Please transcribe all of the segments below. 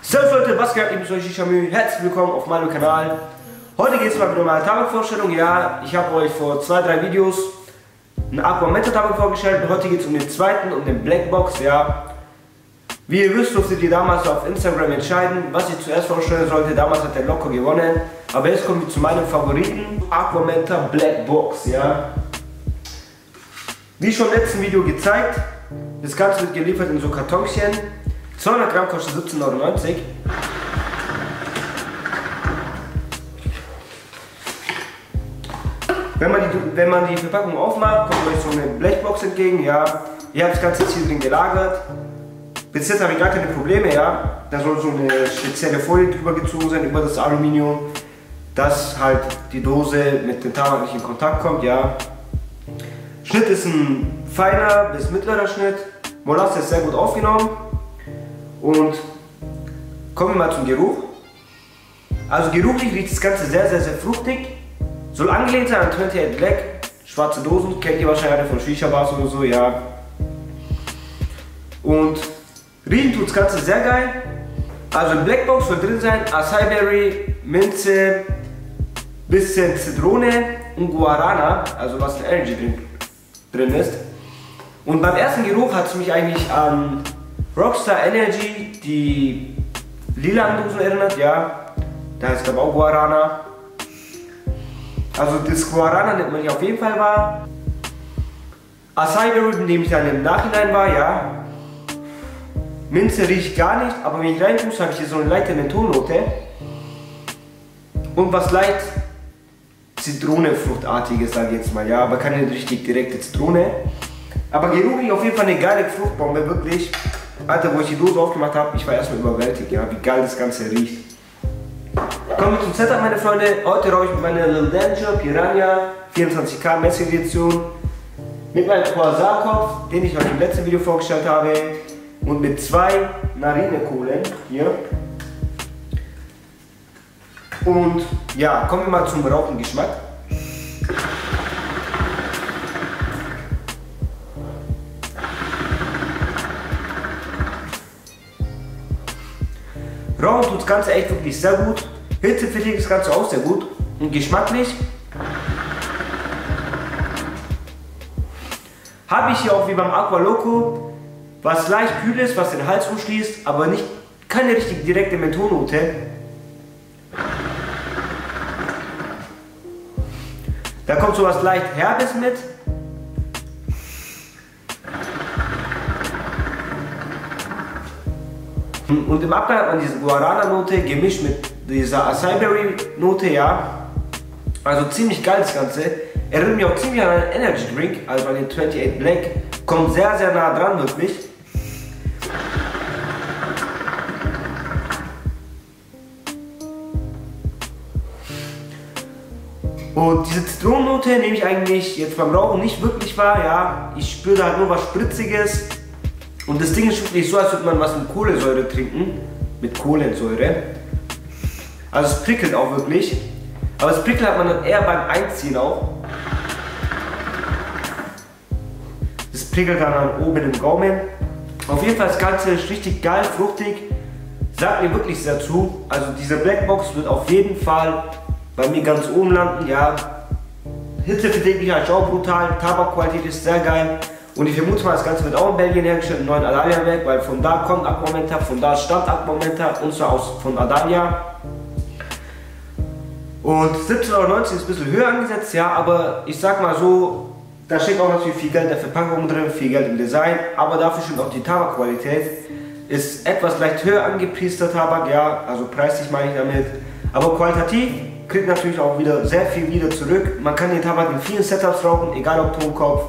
Servus Leute, was geht? Ich bin euch Shishamü. Herzlich willkommen auf meinem Kanal. Heute geht es mal wieder um eine Tabakvorstellung. Ja, ich habe euch vor zwei, drei Videos einen Aqua Meta Tabak vorgestellt und heute geht es um den zweiten, um den Blackbox. Ja, wie ihr wisst, durftet ihr damals auf Instagram entscheiden, was ich zuerst vorstellen sollte. Damals hat der Locker gewonnen. Aber jetzt kommen wir zu meinem Favoriten, Aqua Meta Black Box. Ja, wie schon im letzten Video gezeigt, das Ganze wird geliefert in so Kartonchen. 200 Gramm kostet 17,99 Euro. Wenn man, die, wenn man die Verpackung aufmacht, kommt euch so eine Blechbox entgegen. Ja, ihr habt das Ganze jetzt hier drin gelagert. Bis jetzt habe ich gar keine Probleme. Ja, da soll so eine spezielle Folie drüber gezogen sein über das Aluminium, dass halt die Dose mit dem Tabak nicht in Kontakt kommt. Ja, Schnitt ist ein feiner bis mittlerer Schnitt. Molasse ist sehr gut aufgenommen. Und kommen wir mal zum Geruch. Also geruchlich riecht das Ganze sehr, sehr, sehr fruchtig. Soll angelehnt sein an 28 Black. Schwarze Dosen, kennt ihr wahrscheinlich alle von Shisha Bars oder so, ja. Und riechen tut das Ganze sehr geil. Also in Blackbox soll drin sein Acai Berry, Minze, bisschen Zitrone und Guarana, also was ein Energy Drink drin ist. Und beim ersten Geruch hat es mich eigentlich an Rockstar Energy, die lila Dosen erinnert, ja. Da ist glaube auch Guarana. Also das Guarana nimmt man auf jeden Fall wahr. Acai Berry nehme ich dann im Nachhinein wahr, ja. Minze riecht gar nicht, aber wenn ich reintue, habe ich hier so eine leichte Mentholnote. Und was leicht Zitronenfruchtartiges, sage ich jetzt mal, ja, aber keine richtig direkte Zitrone. Aber geruchlich auf jeden Fall eine geile Fruchtbombe, wirklich. Alter, wo ich die Dose aufgemacht habe, ich war erstmal überwältigt, ja, wie geil das Ganze riecht. Kommen wir zum Setup, meine Freunde. Heute rauche ich mit meiner Lil Danger Piranha 24K Messedition mit meinem Quasarkopf, den ich euch im letzten Video vorgestellt habe und mit zwei Narinekohlen hier. Und ja, kommen wir mal zum Rauchengeschmack. Rauchen tut das Ganze echt wirklich sehr gut. Hitze finde ich das Ganze auch sehr gut. Und geschmacklich habe ich hier auch wie beim Aqua Loco was leicht kühl ist, was den Hals umschließt, aber nicht keine richtig direkte Mentholnote. Da kommt so was leicht Herbes mit. Und im Abgang man diese Guarana-Note gemischt mit dieser Acai Berry-Note, ja. Also ziemlich geil das Ganze. Erinnert mich auch ziemlich an einen Energy Drink, also an den 28 Black. Kommt sehr, sehr nah dran wirklich. Und diese Zitronennote nehme ich eigentlich jetzt beim Rauchen nicht wirklich wahr, ja. Ich spüre da halt nur was Spritziges. Und das Ding ist wirklich so, als würde man was mit Kohlensäure trinken. Mit Kohlensäure. Also es prickelt auch wirklich. Aber das Prickeln hat man dann eher beim Einziehen auch. Das prickelt dann, dann oben im Gaumen. Auf jeden Fall das Ganze ist richtig geil, fruchtig. Sagt mir wirklich sehr zu. Also diese Blackbox wird auf jeden Fall bei mir ganz oben landen. Ja, Hitzeverträglichkeit ist auch brutal. Tabakqualität ist sehr geil. Und ich vermute mal, das Ganze wird auch in Belgien hergestellt, im neuen Adalia-Werk, weil von da kommt Aquamenta, von da stammt Aquamenta und zwar aus, von Adalia. Und 17,90 Euro ist ein bisschen höher angesetzt, ja, aber ich sag mal so, da steckt auch natürlich viel Geld in der Verpackung drin, viel Geld im Design, aber dafür stimmt auch die Tabakqualität. Ist etwas leicht höher angepriester Tabak, ja, also preislich meine ich damit. Aber qualitativ kriegt natürlich auch wieder sehr viel wieder zurück. Man kann den Tabak in vielen Setups rauchen, egal ob Tonkopf,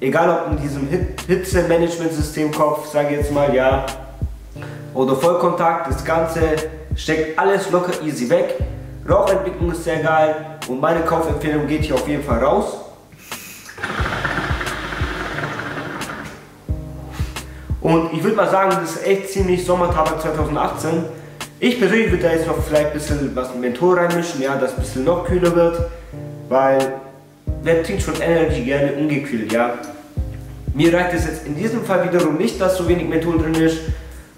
egal ob in diesem Hitze-Management-System-Kopf, sage ich jetzt mal, ja, oder Vollkontakt, das Ganze steckt alles locker easy weg. Rauchentwicklung ist sehr geil und meine Kaufempfehlung geht hier auf jeden Fall raus. Und ich würde mal sagen, das ist echt ziemlich Sommertabak 2018. Ich persönlich würde da jetzt noch vielleicht ein bisschen was Menthol reinmischen, ja, dass es ein bisschen noch kühler wird. Weil wer trinkt schon Energy gerne ungequillt, ja? Mir reicht es jetzt in diesem Fall wiederum nicht, dass so wenig Menthol drin ist,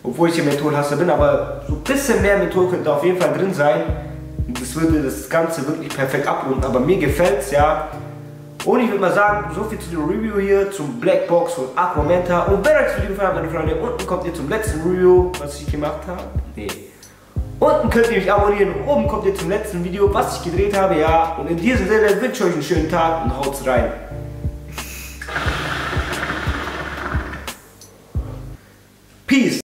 obwohl ich hier Mentholhasser bin, aber so ein bisschen mehr Menthol könnte auf jeden Fall drin sein. Und das würde das Ganze wirklich perfekt abrunden, aber mir gefällt es, ja. Und ich würde mal sagen, so viel zu dem Review hier zum Blackbox von Aquamenta. Und wenn euch das Video gefallen hat, meine Freunde, unten kommt ihr zum letzten Review, was ich gemacht habe. Nee. Unten könnt ihr mich abonnieren oben kommt ihr zum letzten Video, was ich gedreht habe, ja. Und in diesem Sinne wünsche ich euch einen schönen Tag und haut's rein. Peace.